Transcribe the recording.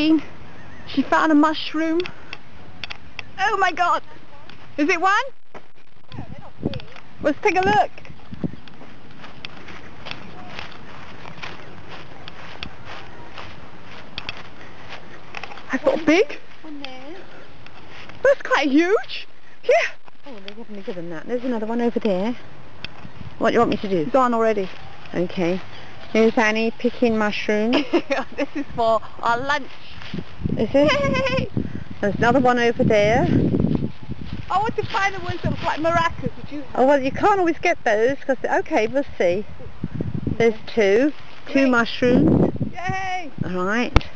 She found a mushroom. Oh my god! Is it one? Let's take a look. I thought big. One there. That's quite huge. Yeah. Oh, there's even bigger than that. There's another one over there. What do you want me to do? It's on already. Okay. Here's Annie picking mushrooms. this is for our lunch. Is it? There's another one over there. I want to find the ones that look like maracas. Would you Oh, well, you can't always get those because, okay, we'll see. There's two. Two Great. mushrooms. Yay! All right.